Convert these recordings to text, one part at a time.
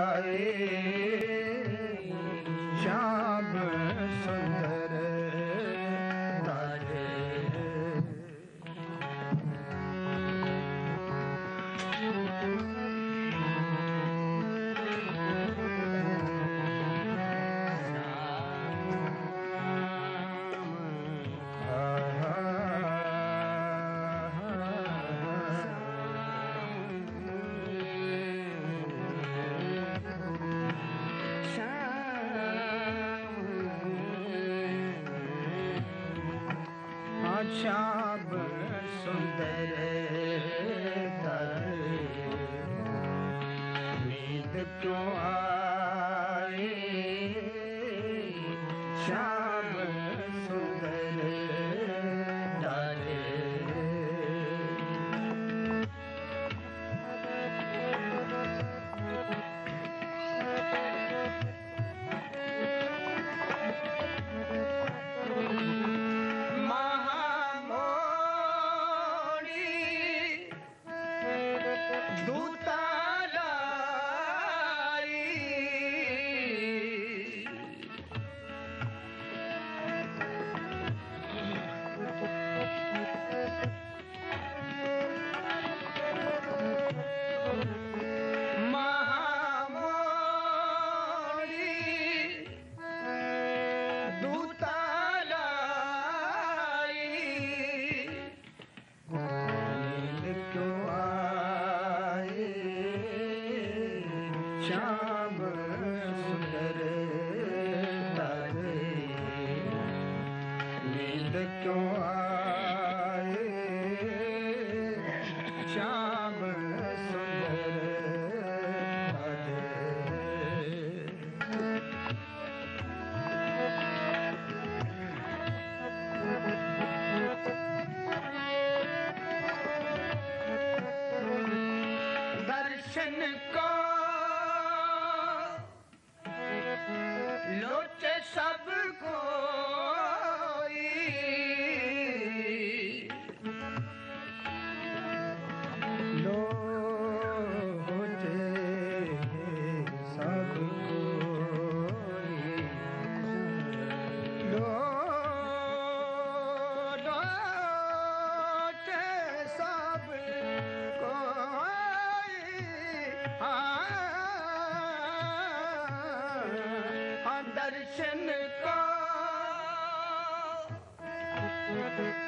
आए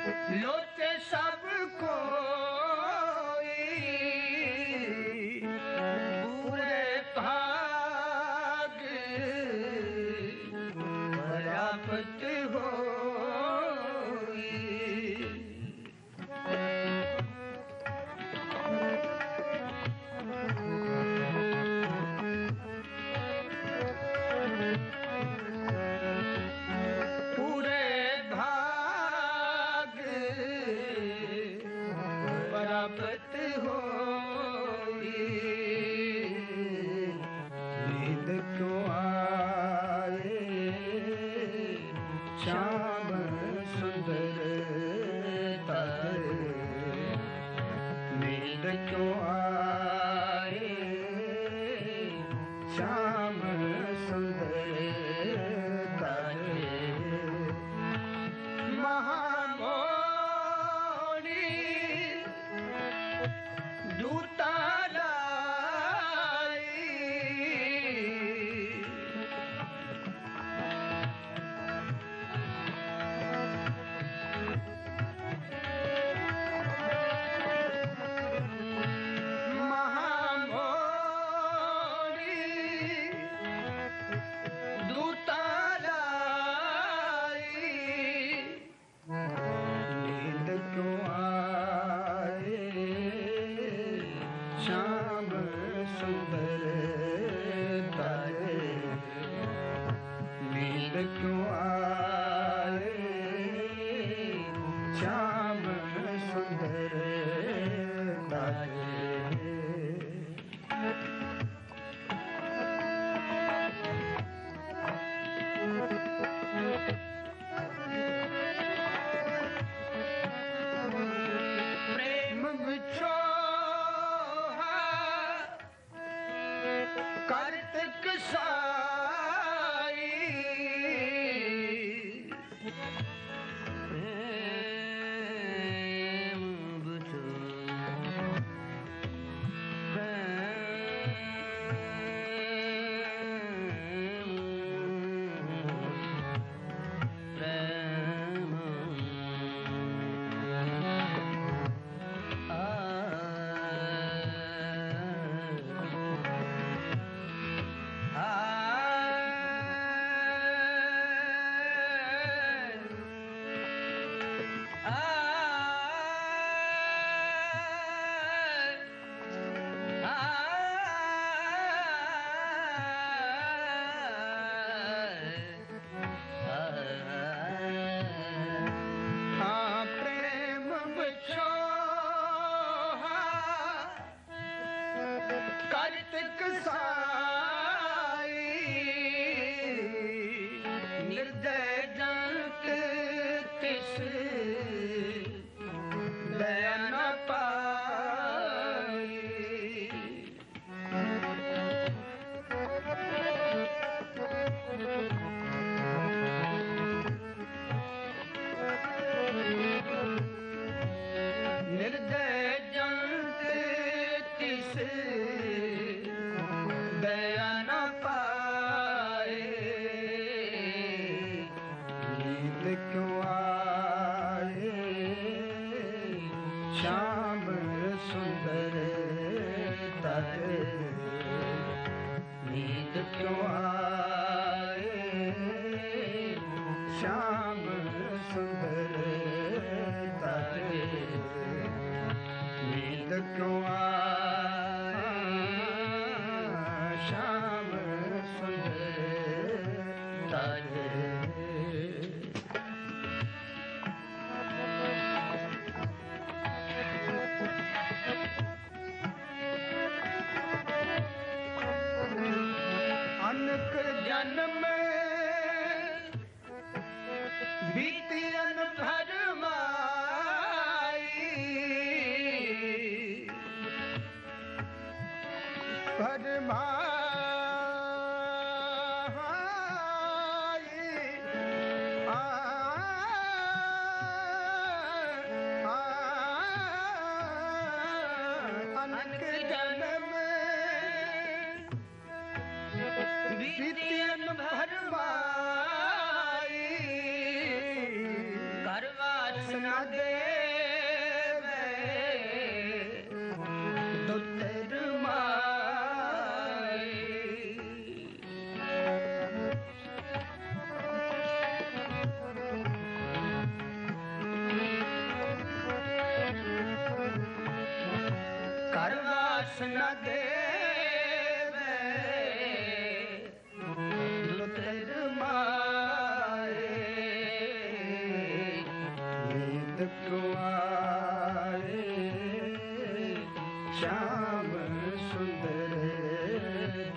Luta! ਕੁਆਰੇ ਸ਼ਾਮ ਸੁੰਦਰ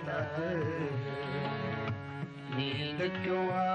ਤਤ ਨੀਂਦ ਕਿਉਂ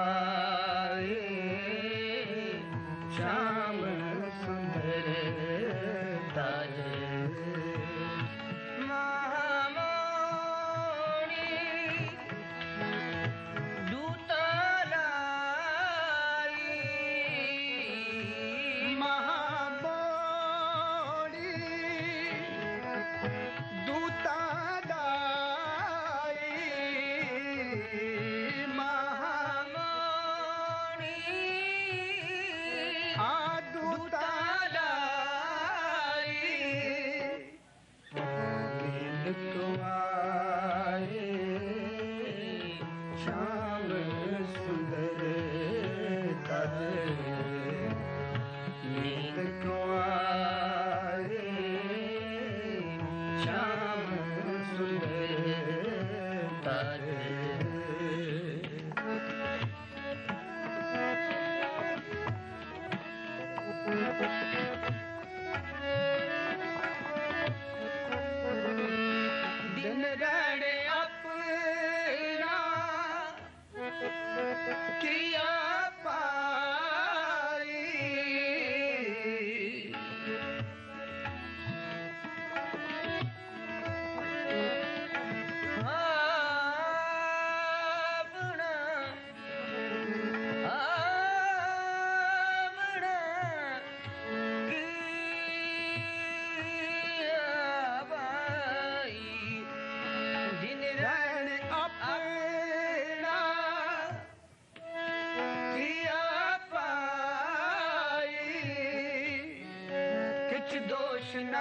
Yay!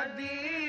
नदी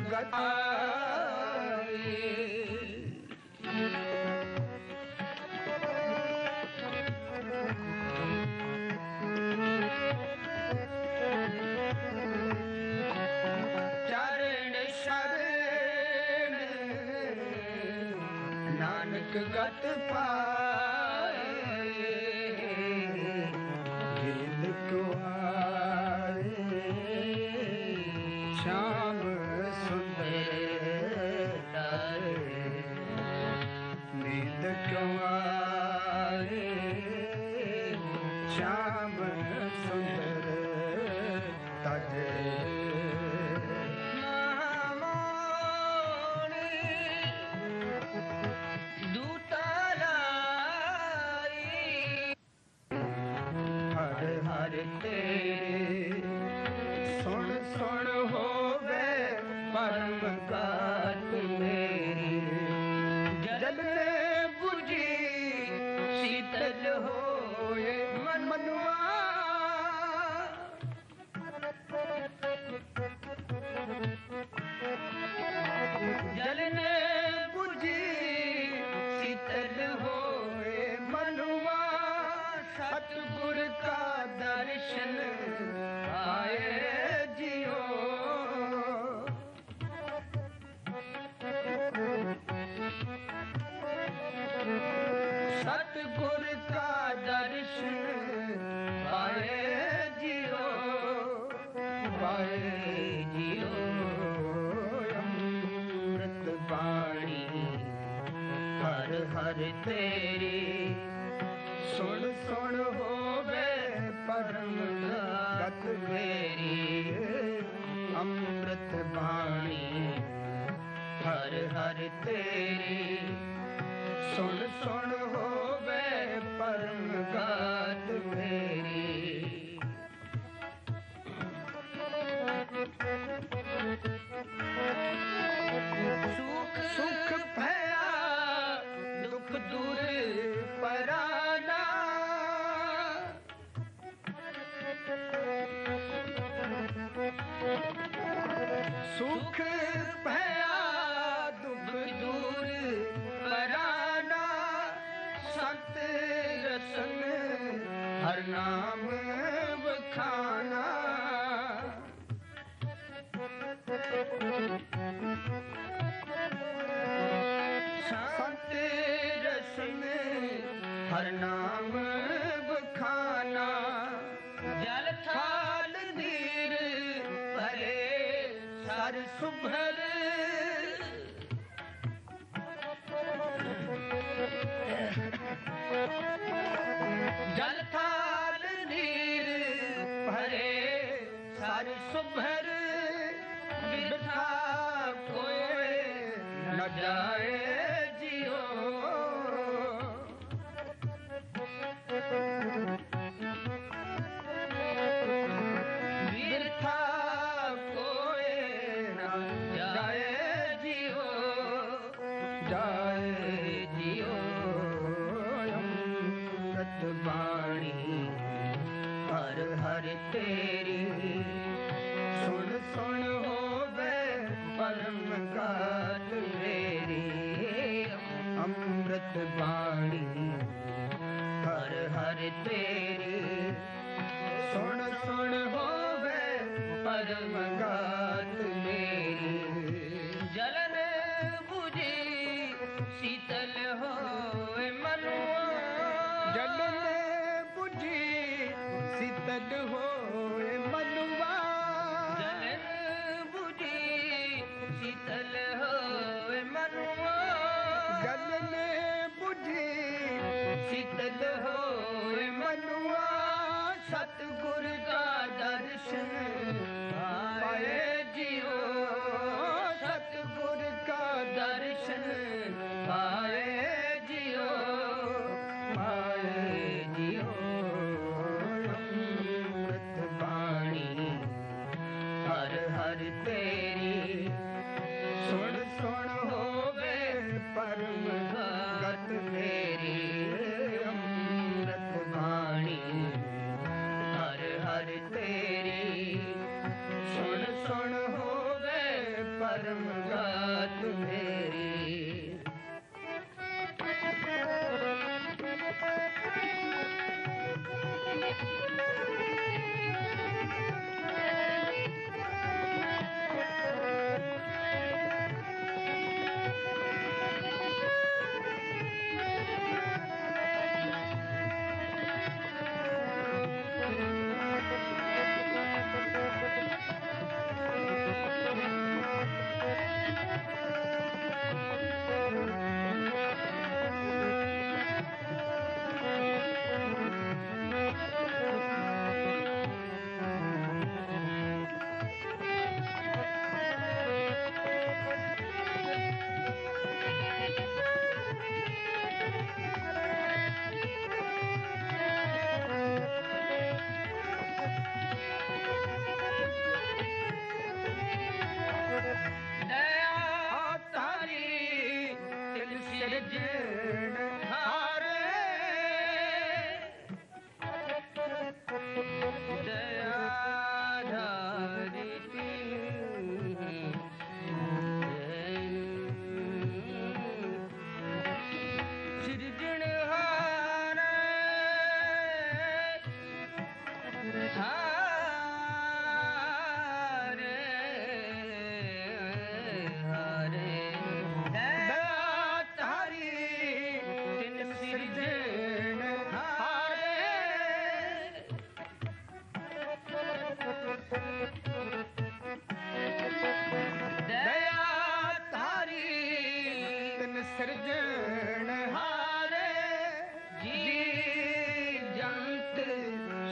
गता Thank you. परम गात अमृत बाणी।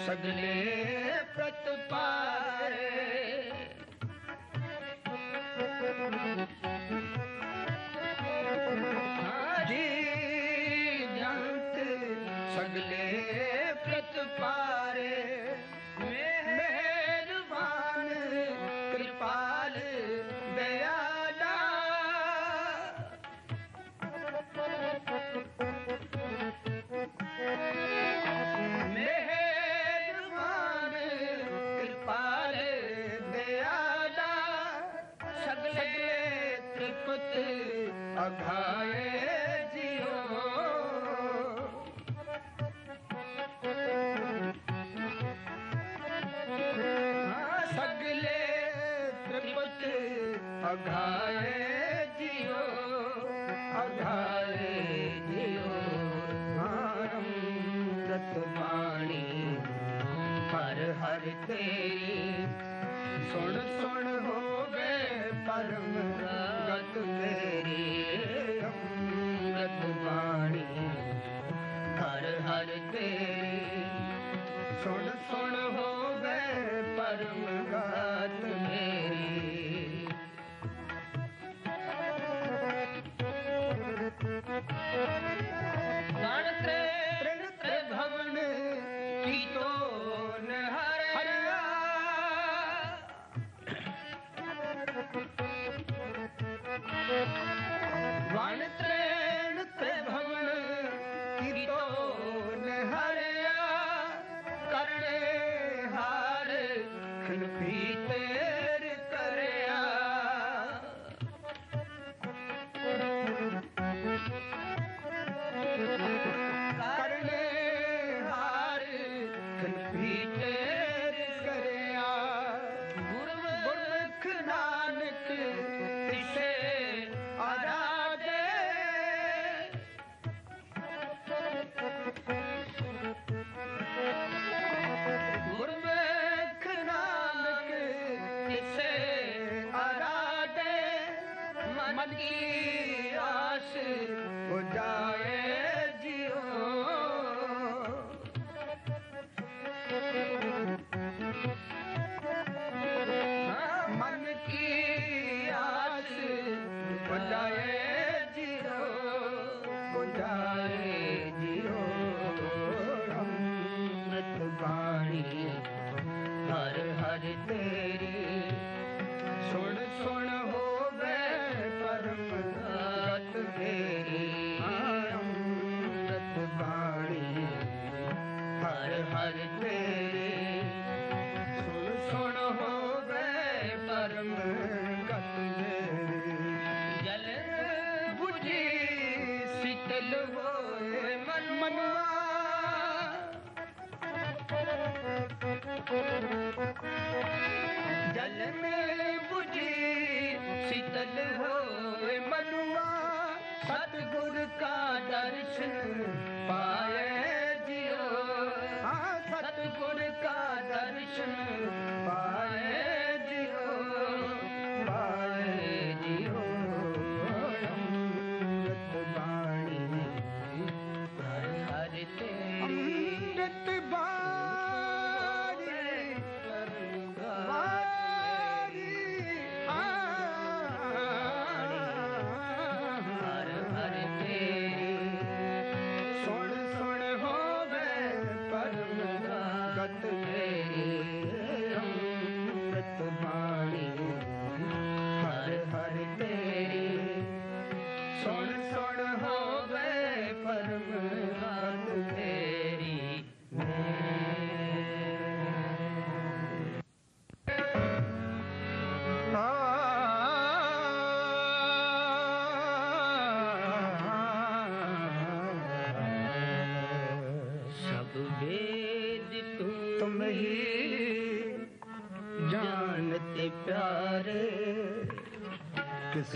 सगले ਸੁਣ ਸੁਣ ਹੋਵੇ ਪਰਮ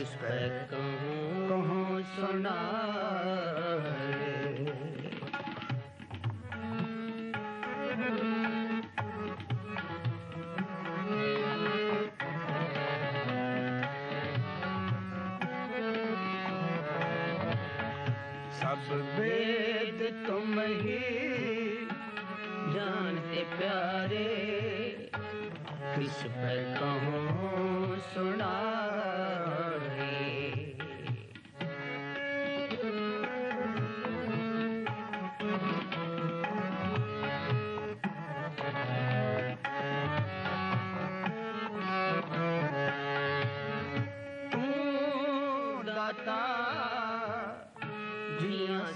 किस पर कहूँ सुना सब वेद तुम ही जानते प्यारे किस पर कहूँ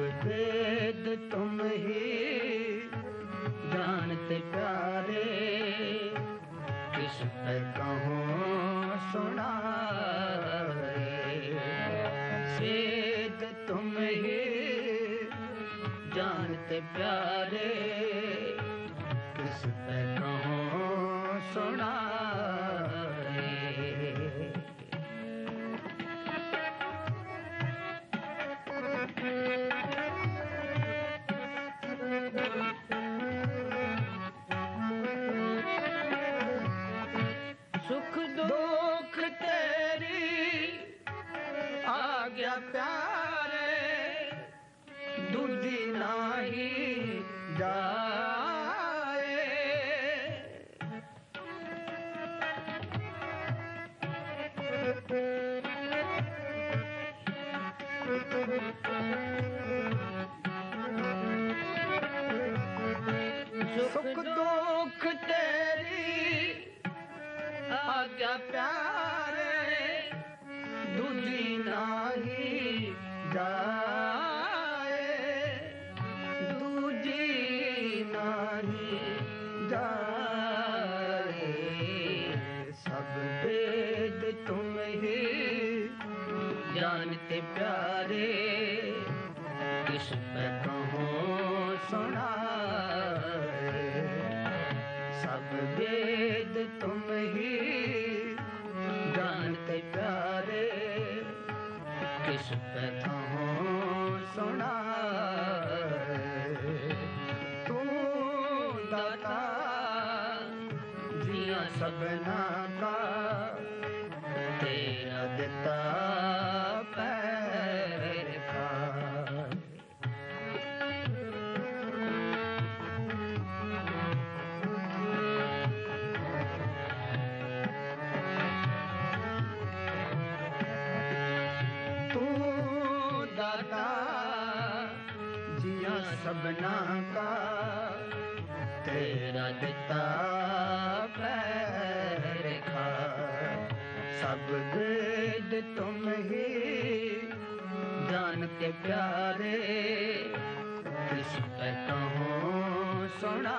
सब दुख तेरी आ गया प्यारे दूधी नाही सबना का तेरा दिता पैर खा। सब वेद तुम ही जान के प्यारे, किस पे कहूँ सुना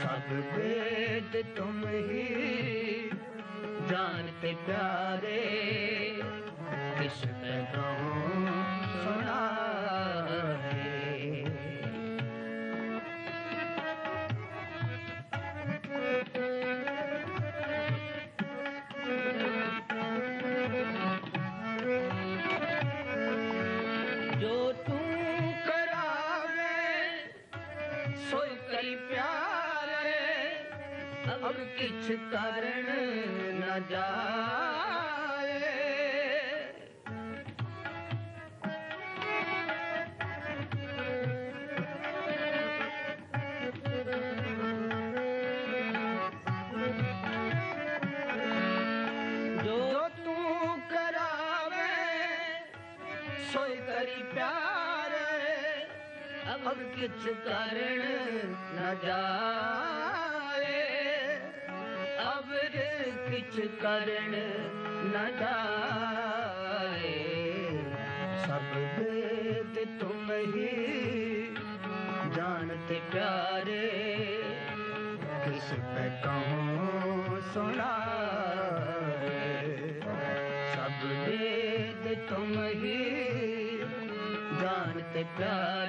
सब वेद तुम ही जानते प्यारे किछ कारण न जाए जो तू करावे सोई करी प्यारे अब किछ कारण न किछ कारण न जाए। सब वेद तुम ही जानते प्यारे, किस पे कहूँ सुना सब वेद तुम ही जानते प्यारे।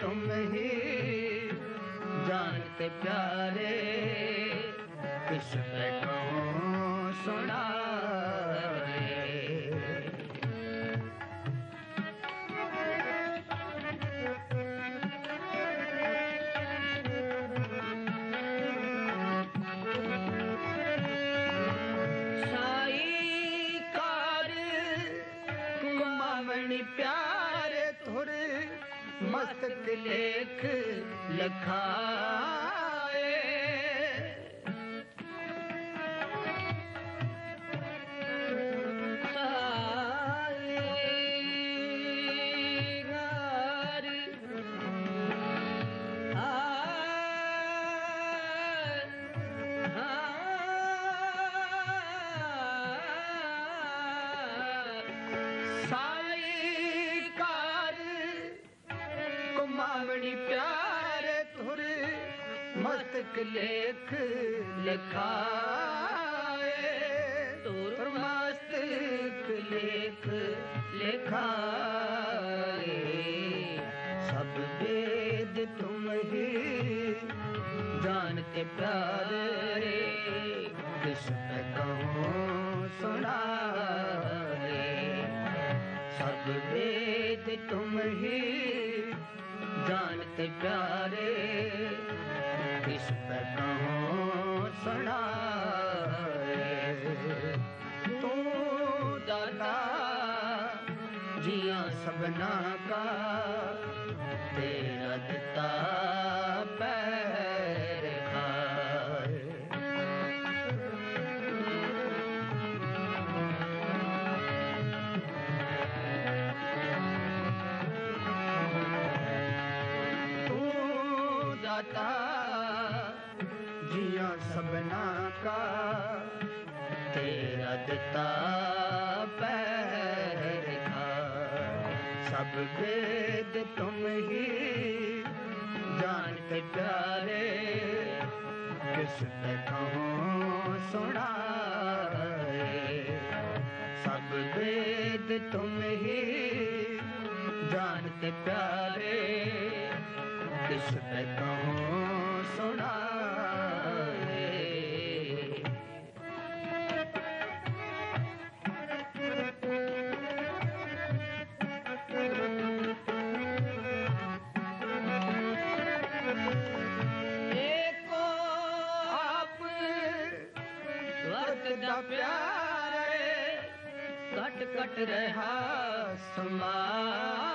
तुम ही जानते प्यारे किसने कहूँ सुना? प्यारे किस पे कहूँ सुना सब वेद तुम ही जानते प्यारे। पे कहूँ सुना तुम ही जानते प्यारे। किस पे कहूँ ਘਟ ਰਹਾ ਸਮਾਂ।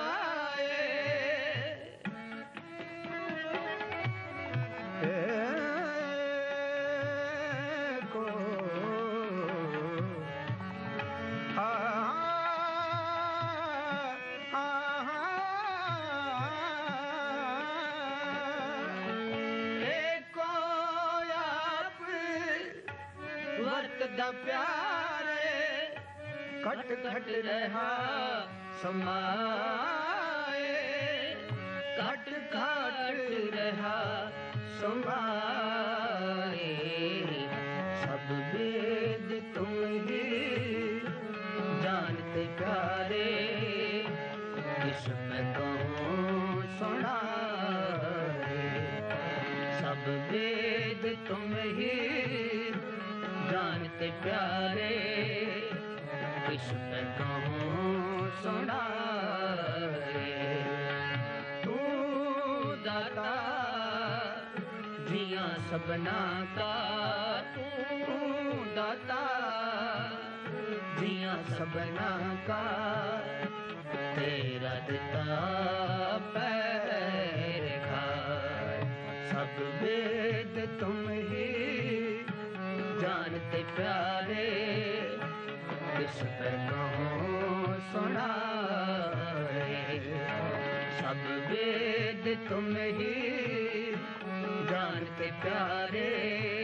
घट रहा समा सबना का तू दाता। जिया सबना का, तेरा दिता पैर सब वेद तुम ही जानते प्यारे किस पे कहूँ सुना सब वेद तुम ही जानते प्यारे।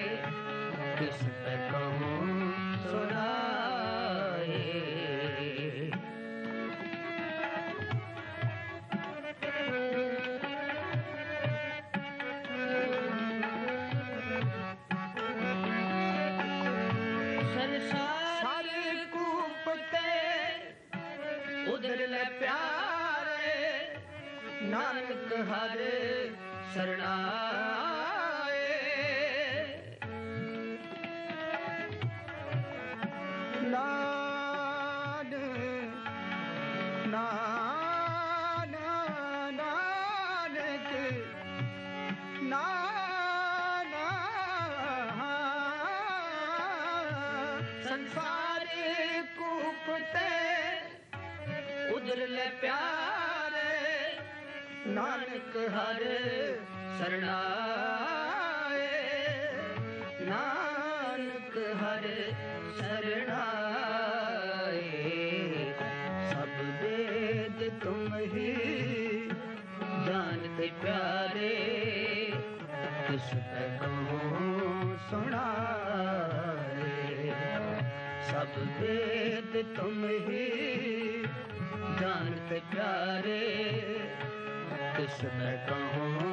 शरणाए नानक हर शरणाए, सब वेद तुम ही जानते प्यारे किस कहो सुनाए। सब वेद तुम ही जानते प्यारे किस कहूँ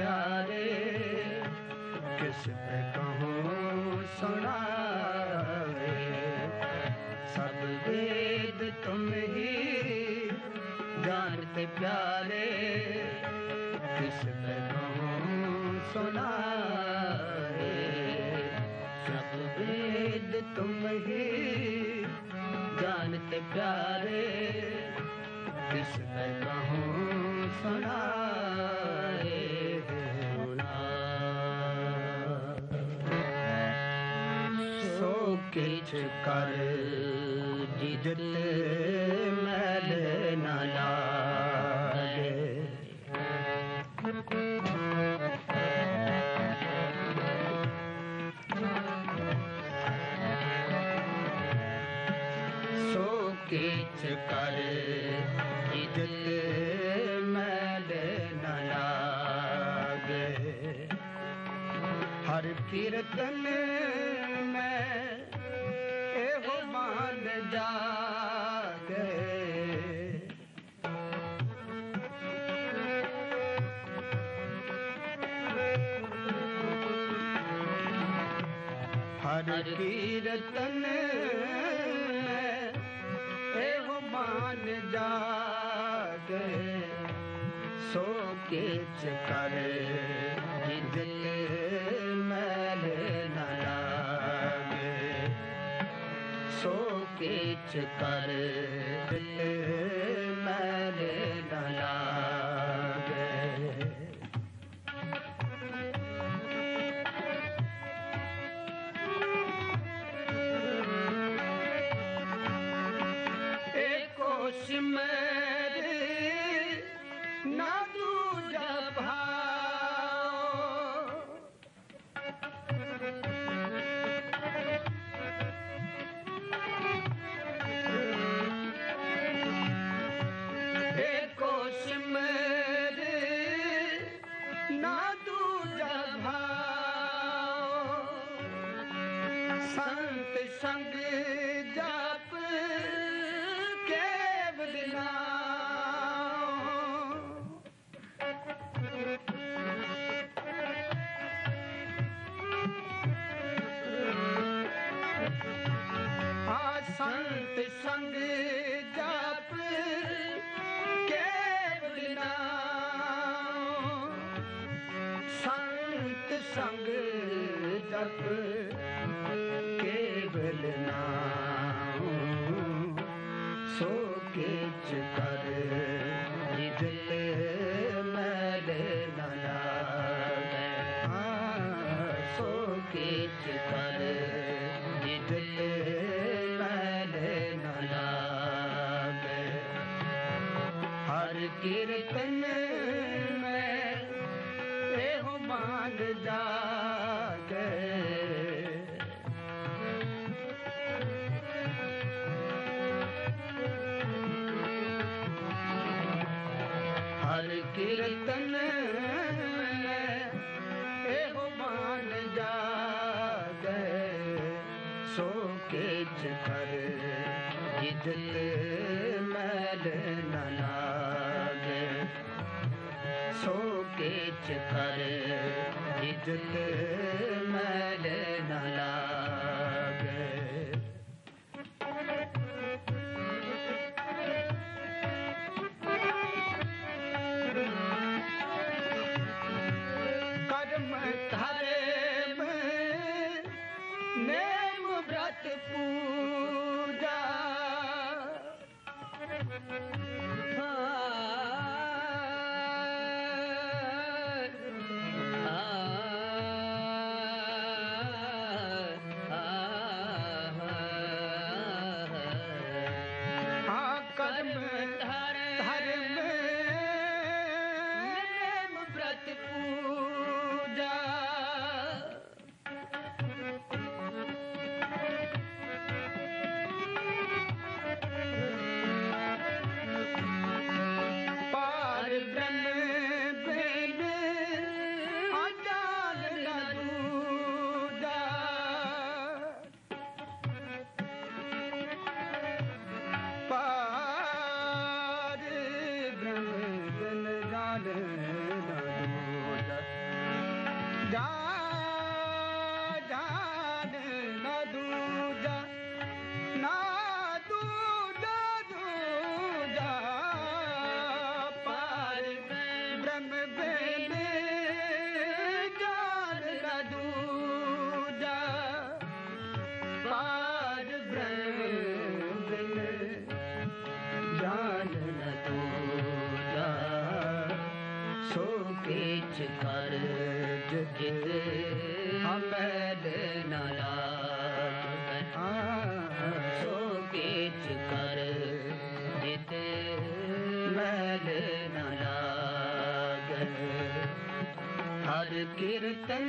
प्यारे, किस पे कहूँ सुना सब वेद तुम ही जानते प्यारे, किस पे कहूँ सुना सब वेद तुम ही जानते प्यारे, किस पे कहूँ सुना कर जिजते कीर्तन एवं मान जागे सो किच करे दिल मैल न लागे सो किच करे दिल संत संग जाप केवल नाम संत संग जप केवल नाम सो किच कर जिदल मैल न लागे हाँ, सो हर कुछ कर जो जित हमें नाला सो किच कर जित मैल नाला हर कीर्तन